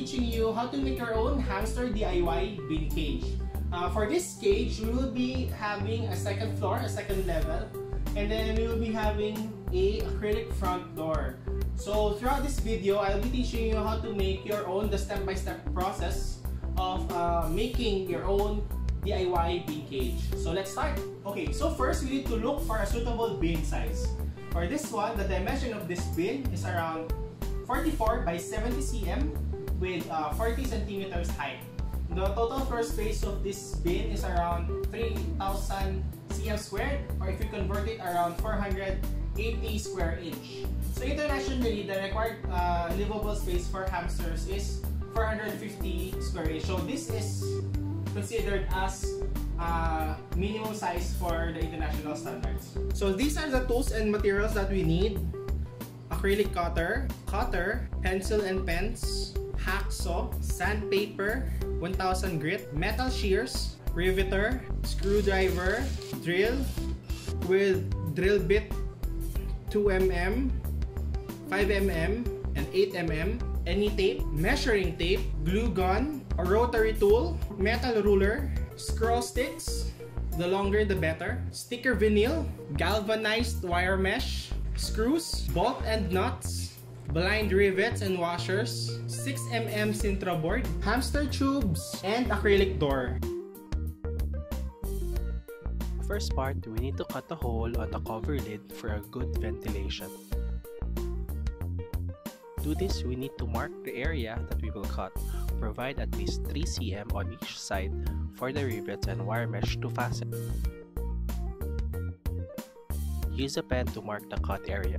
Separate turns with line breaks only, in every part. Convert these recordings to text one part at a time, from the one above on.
teaching you how to make your own hamster DIY bin cage. Uh, for this cage, we will be having a second floor, a second level, and then we will be having a acrylic front door. So throughout this video, I'll be teaching you how to make your own, the step-by-step -step process of uh, making your own DIY bin cage. So let's start. Okay, so first we need to look for a suitable bin size. For this one, the dimension of this bin is around 44 by 70 cm with uh, 40 centimeters height. The total floor space of this bin is around 3,000 cm squared or if you convert it around 480 square inch. So internationally, the required uh, livable space for hamsters is 450 square inch. So this is considered as uh, minimum size for the international standards. So these are the tools and materials that we need. Acrylic cutter, cutter, pencil and pens, hacksaw, sandpaper, 1000 grit, metal shears, riveter, screwdriver, drill with drill bit 2mm, 5mm, and 8mm, any tape, measuring tape, glue gun, a rotary tool, metal ruler, scroll sticks, the longer the better, sticker vinyl, galvanized wire mesh, screws, bolt and nuts, blind rivets and washers, 6mm Sintra board, hamster tubes, and acrylic door.
First part, we need to cut a hole on the cover lid for a good ventilation. To do this, we need to mark the area that we will cut. Provide at least 3 cm on each side for the rivets and wire mesh to fasten. Use a pen to mark the cut area.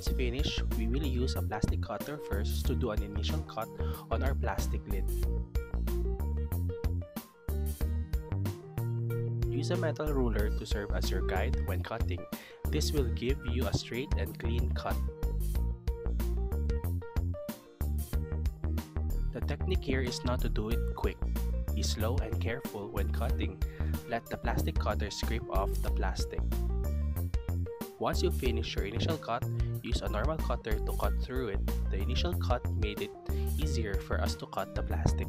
Once finished, we will use a plastic cutter first to do an initial cut on our plastic lid. Use a metal ruler to serve as your guide when cutting. This will give you a straight and clean cut. The technique here is not to do it quick. Be slow and careful when cutting. Let the plastic cutter scrape off the plastic. Once you finish your initial cut, use a normal cutter to cut through it. The initial cut made it easier for us to cut the plastic.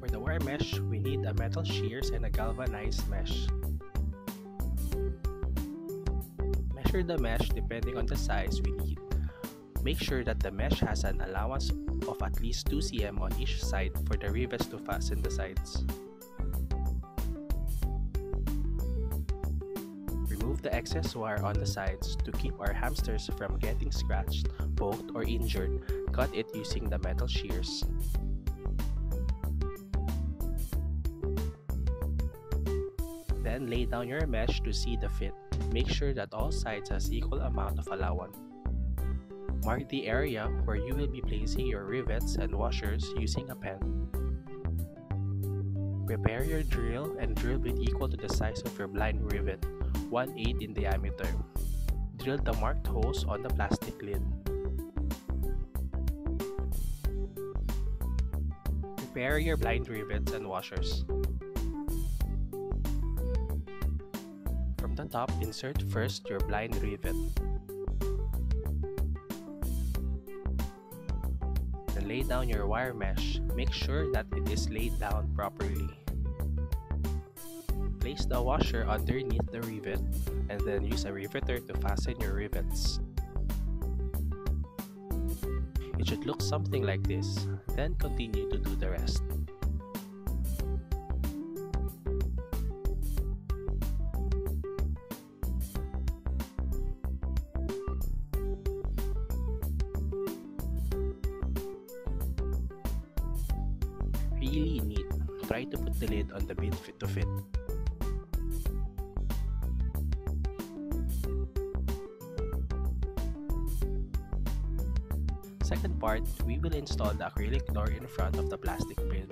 For the wire mesh, we need a metal shears and a galvanized mesh. Measure the mesh depending on the size we need. Make sure that the mesh has an allowance of at least 2 cm on each side for the rivets to fasten the sides. Remove the excess wire on the sides to keep our hamsters from getting scratched, poked, or injured. Cut it using the metal shears. Then lay down your mesh to see the fit. Make sure that all sides has equal amount of allowance. Mark the area where you will be placing your rivets and washers using a pen. Prepare your drill and drill bit equal to the size of your blind rivet, 1 8 in diameter. Drill the marked holes on the plastic lid. Prepare your blind rivets and washers. From the top, insert first your blind rivet. Lay down your wire mesh. Make sure that it is laid down properly. Place the washer underneath the rivet and then use a riveter to fasten your rivets. It should look something like this, then continue to do the rest. Really neat. Try to put the lid on the bin fit to fit. Second part, we will install the acrylic door in front of the plastic bin.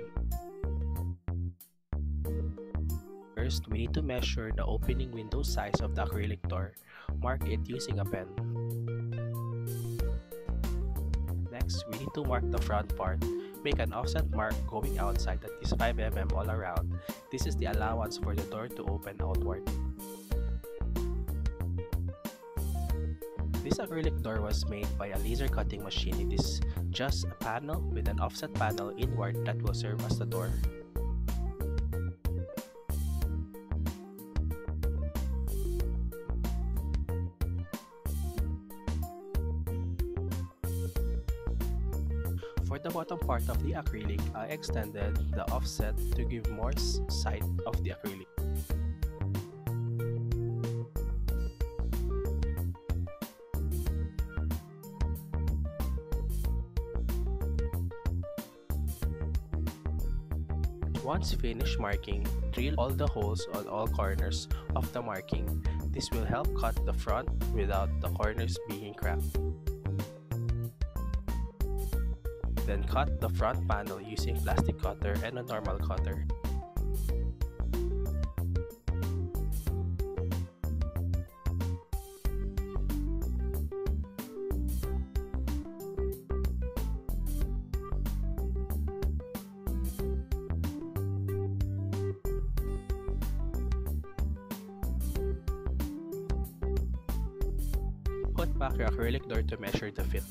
First, we need to measure the opening window size of the acrylic door. Mark it using a pen. Next, we need to mark the front part. Make an offset mark going outside that is 5mm all around. This is the allowance for the door to open outward. This acrylic door was made by a laser cutting machine. It is just a panel with an offset panel inward that will serve as the door. For the bottom part of the acrylic, I extended the offset to give more sight of the acrylic. Once finished marking, drill all the holes on all corners of the marking. This will help cut the front without the corners being cracked. Then cut the front panel using plastic cutter and a normal cutter. Put back your acrylic door to measure the fit.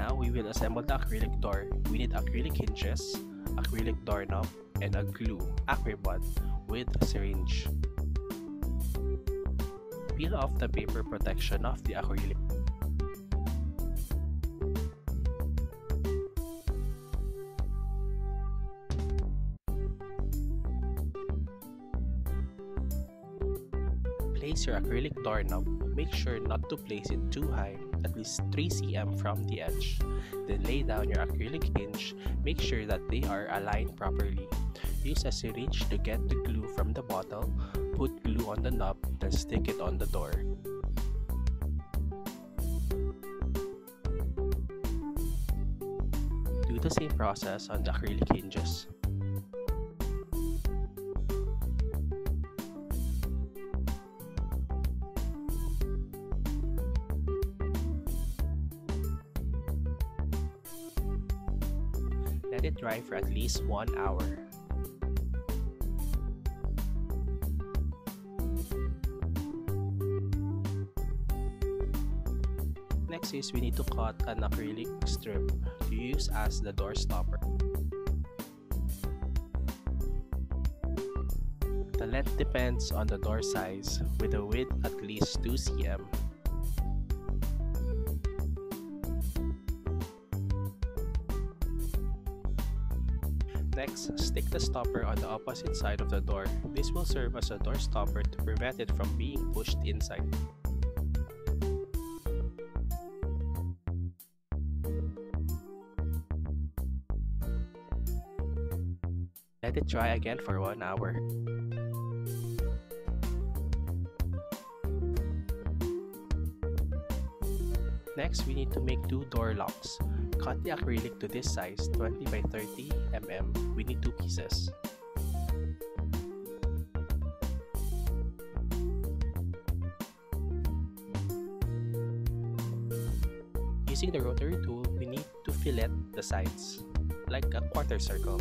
Now we will assemble the acrylic door. We need acrylic hinges, acrylic doorknob, and a glue, Acribond, with a syringe. Peel off the paper protection of the acrylic. Place your acrylic doorknob. Make sure not to place it too high, at least 3 cm from the edge. Then lay down your acrylic hinge. Make sure that they are aligned properly. Use a syringe to get the glue from the bottle. Put glue on the knob, then stick it on the door. Do the same process on the acrylic hinges. Let it dry for at least 1 hour. Next is we need to cut an acrylic strip to use as the door stopper. The length depends on the door size with a width at least 2 cm. The stopper on the opposite side of the door. This will serve as a door stopper to prevent it from being pushed inside. Let it dry again for 1 hour. Next, we need to make two door locks. Cut the acrylic to this size, 20 by 30 mm. We need two pieces. Using the rotary tool, we need to fillet the sides, like a quarter circle.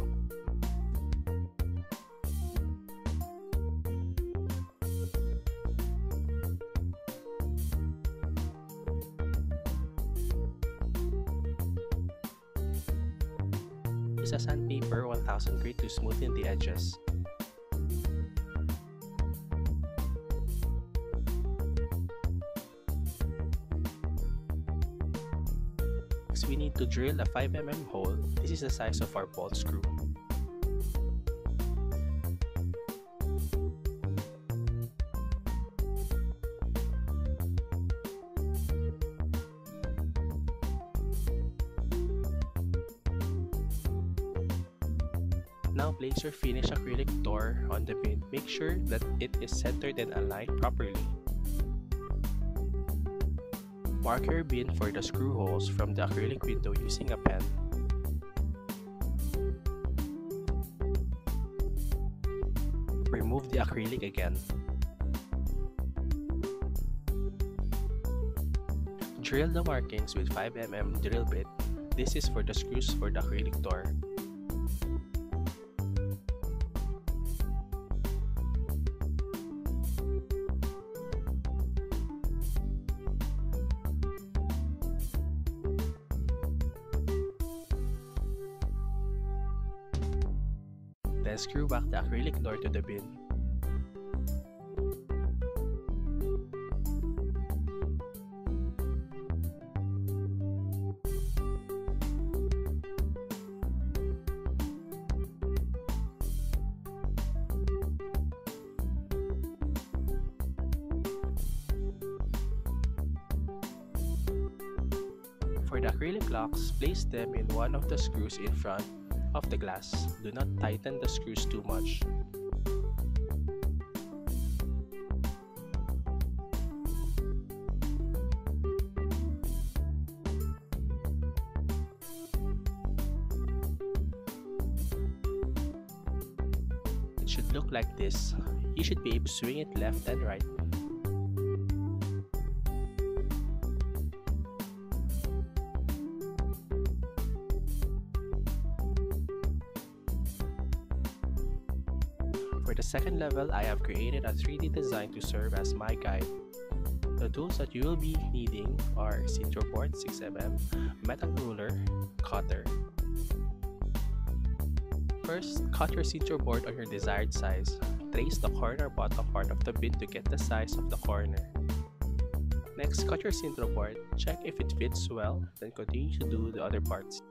Next, we need to drill a 5mm hole. This is the size of our bolt screw. Now place your finished acrylic door on the bin. Make sure that it is centered and aligned properly marker bin for the screw holes from the acrylic window using a pen. Remove the acrylic again. Drill the markings with 5mm drill bit. This is for the screws for the acrylic door. Screw back the acrylic door to the bin. For the acrylic locks, place them in one of the screws in front of the glass. Do not tighten the screws too much. It should look like this. You should be able to swing it left and right. Second level, I have created a 3D design to serve as my guide. The tools that you will be needing are Sintra board 6mm, metal ruler, cutter. First, cut your Sintra board on your desired size. Trace the corner bottom part of the bin to get the size of the corner. Next, cut your Sintra board, check if it fits well, then continue to do the other parts.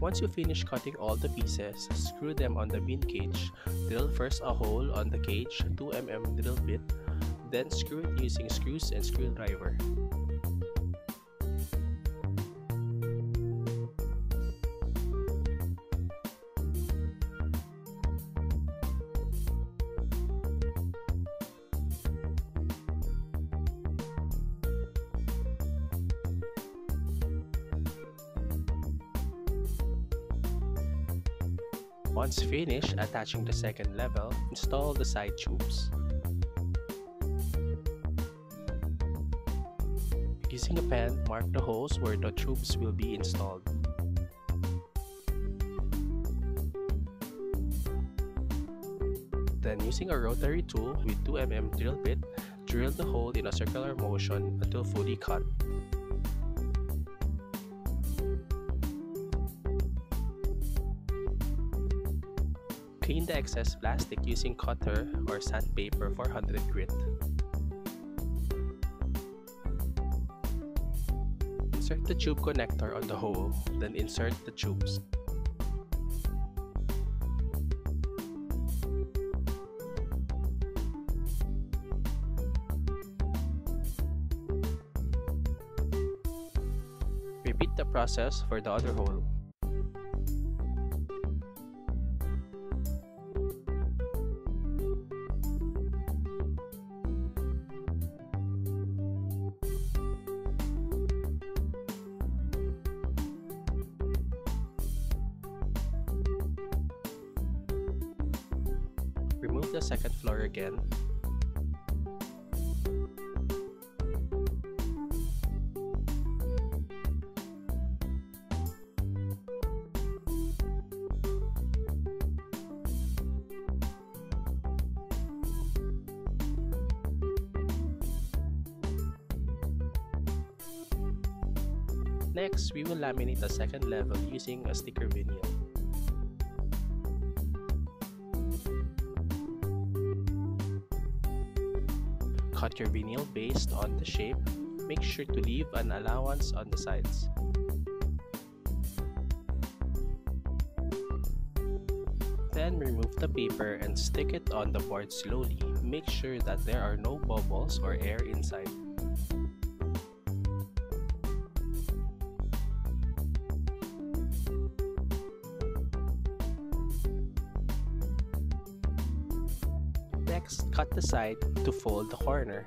Once you finish cutting all the pieces, screw them on the bin cage. Drill first a hole on the cage, 2mm drill bit, then screw it using screws and screwdriver. Attaching the second level, install the side tubes. Using a pen, mark the holes where the tubes will be installed. Then using a rotary tool with 2mm drill bit, drill the hole in a circular motion until fully cut. Clean the excess plastic using cutter or sandpaper 400 grit. Insert the tube connector on the hole, then insert the tubes. Repeat the process for the other hole. The second floor again. Next, we will laminate the second level using a sticker vinyl. Cut your vinyl based on the shape. Make sure to leave an allowance on the sides. Then remove the paper and stick it on the board slowly. make sure that there are no bubbles or air inside. Next, cut the side to fold the corner.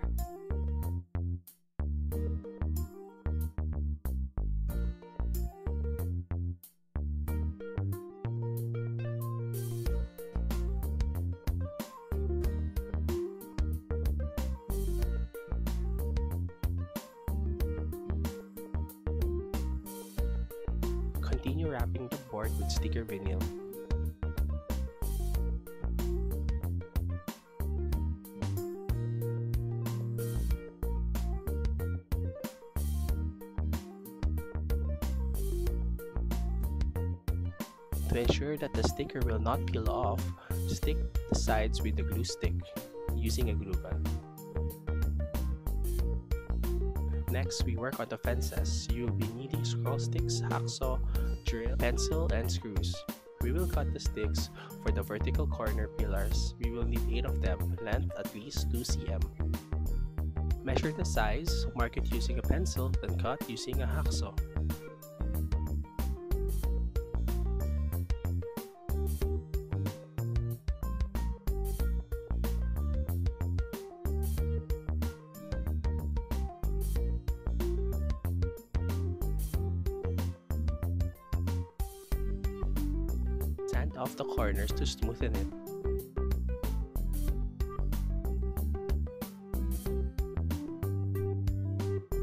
Not peel off, stick the sides with the glue stick using a glue gun. Next, we work on the fences. You will be needing scroll sticks, hacksaw, drill, pencil, and screws. We will cut the sticks for the vertical corner pillars. We will need 8 of them, length at least 2 cm. Measure the size, mark it using a pencil, then cut using a hacksaw. To smoothen it.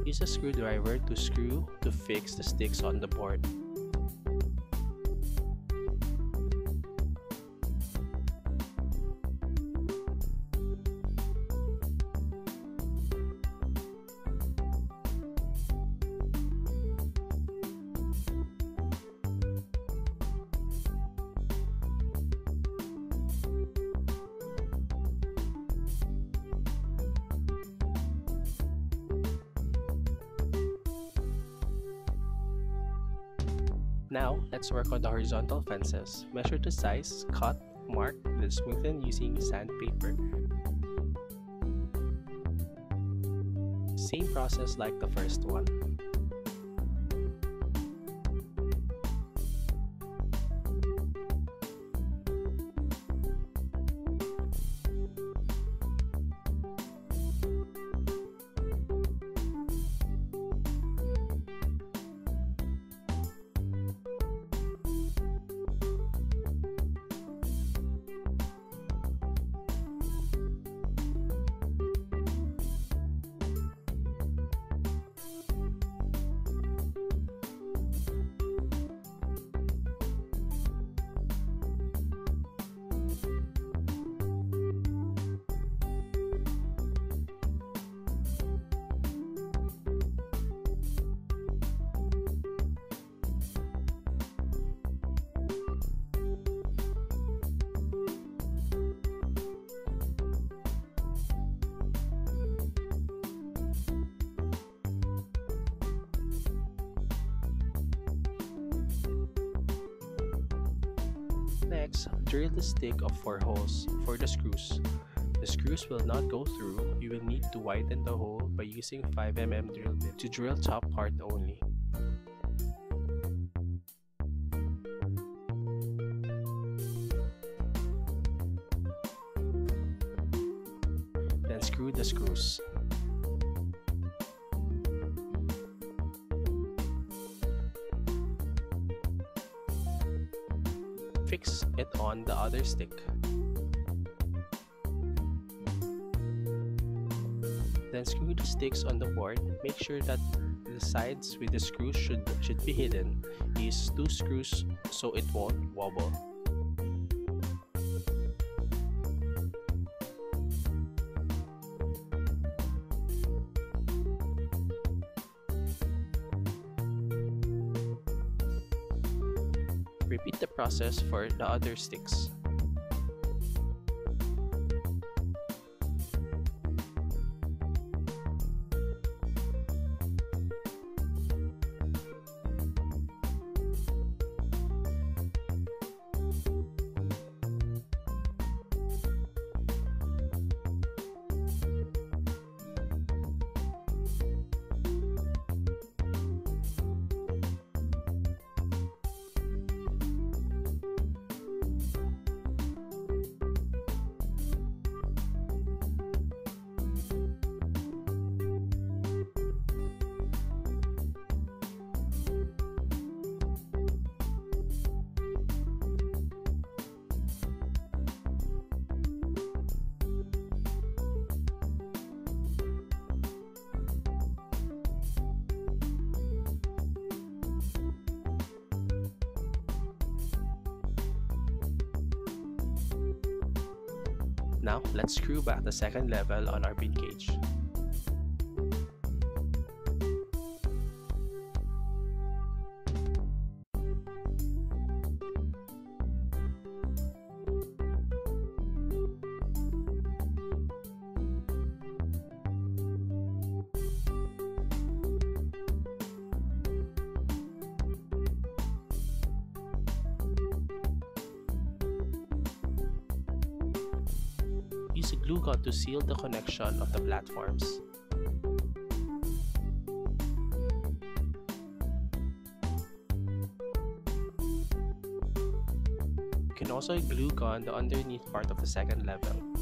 Use a screwdriver to screw to fix the sticks on the board. Now, let's work on the horizontal fences. Measure the size, cut, mark, then smoothen using sandpaper. Same process like the first one. Drill the stick of 4 holes for the screws. The screws will not go through, you will need to widen the hole by using 5mm drill bit to drill top part only. Then screw the screws. It on the other stick. Then screw the sticks on the board. Make sure that the sides with the screws should, should be hidden. Use two screws so it won't wobble. Process for the other sticks. Now, let's screw back the second level on our bin cage. Glue seal the connection of the platforms. You can also glue gun the underneath part of the second level.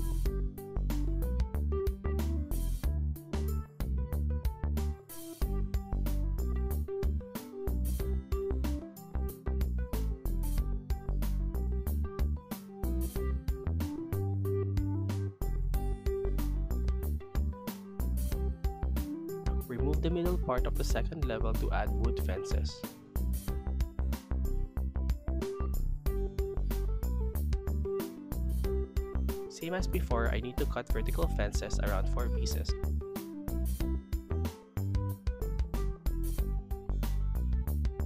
The middle part of the second level to add wood fences. Same as before, I need to cut vertical fences around 4 pieces.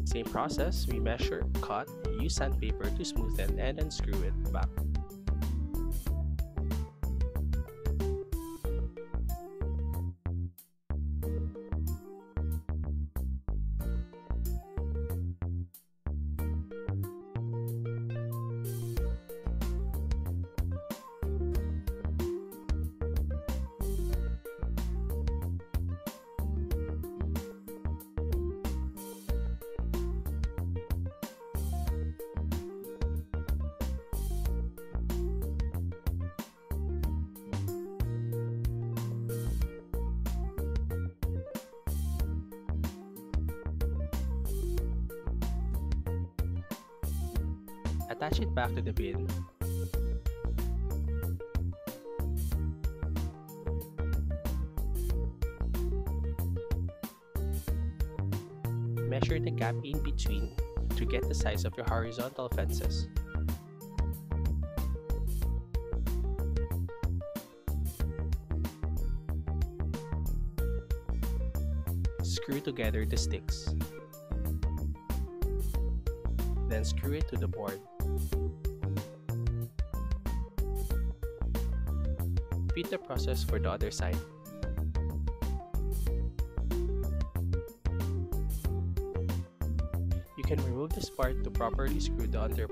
Same process, we measure, cut, use sandpaper to smoothen and then screw it back. Attach it back to the bin. Measure the gap in between to get the size of your horizontal fences. Screw together the sticks. Then screw it to the board. Repeat the process for the other side. You can remove this part to properly screw the under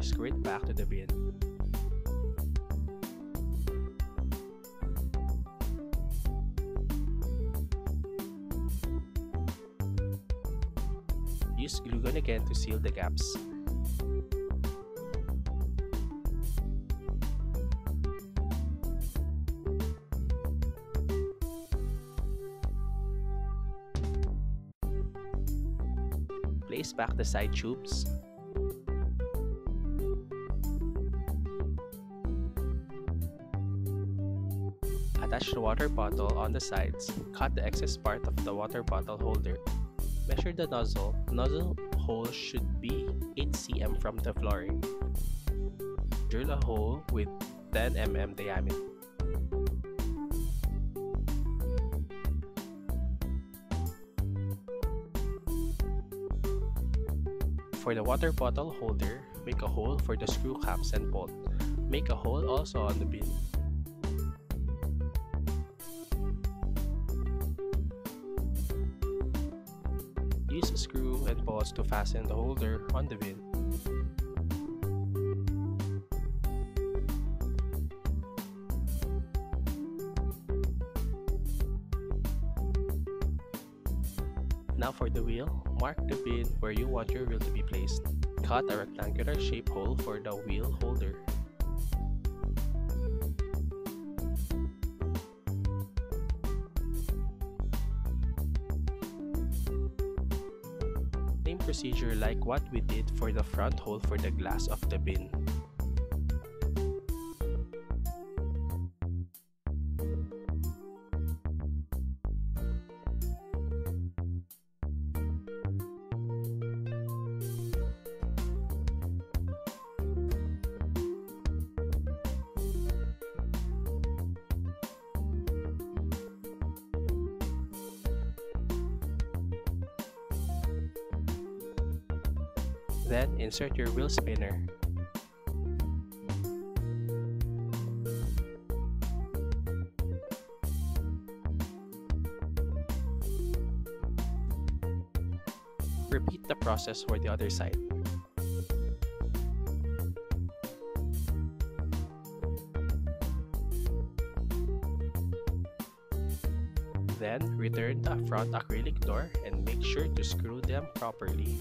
screw it back to the bin. Use glue gun again to seal the gaps. Place back the side tubes. Water bottle on the sides. Cut the excess part of the water bottle holder. Measure the nozzle. Nozzle hole should be 8 cm from the flooring. Drill a hole with 10 mm diameter. For the water bottle holder, make a hole for the screw caps and bolt. Make a hole also on the bin. To fasten the holder on the wheel. Now for the wheel, mark the bin where you want your wheel to be placed. Cut a rectangular shape hole for the wheel holder. Procedure like what we did for the front hole for the glass of the bin.
Insert your wheel spinner. Repeat the process for the other side. Then, return the front acrylic door and make sure to screw them properly.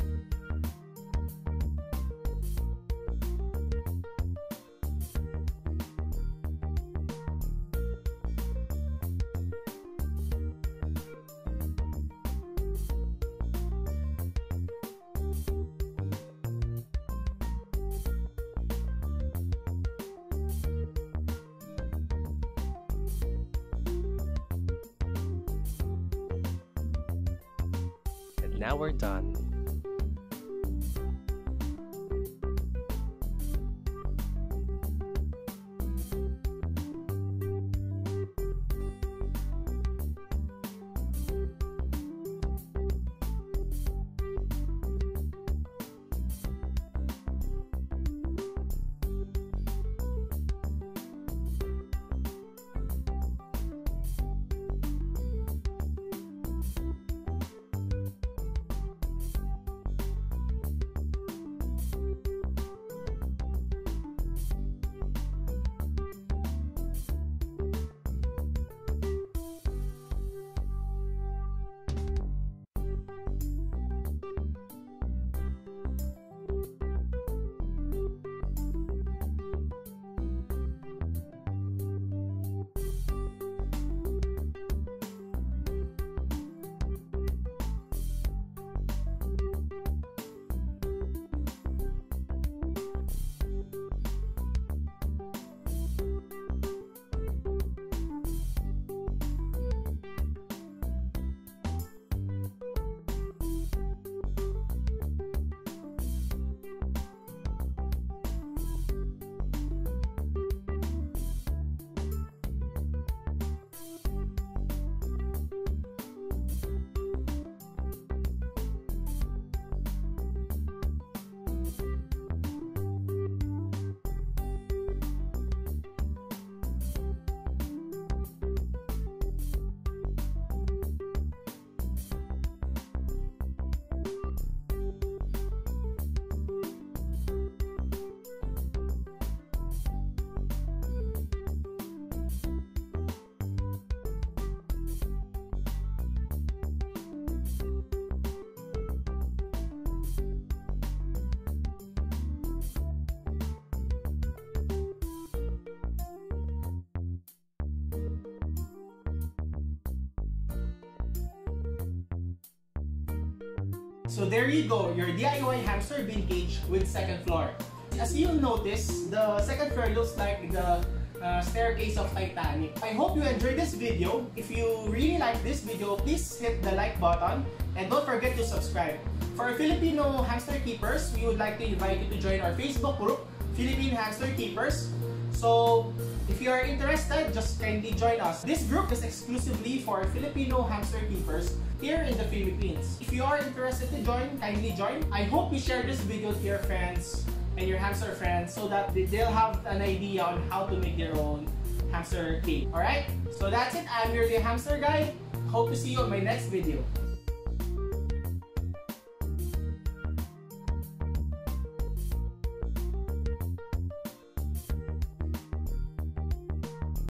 So there you go, your DIY hamster bin cage with second floor. As you'll notice, the second floor looks like the uh, staircase of Titanic. I hope you enjoyed this video. If you really like this video, please hit the like button and don't forget to subscribe. For Filipino hamster keepers, we would like to invite you to join our Facebook group, Philippine Hamster Keepers. So, if you are interested, just kindly join us. This group is exclusively for Filipino hamster keepers here in the Philippines. If you are interested to join, kindly join. I hope you share this video to your friends and your hamster friends so that they'll have an idea on how to make their own hamster cage. Alright? So that's it. I'm your hamster guy. Hope to see you on my next video.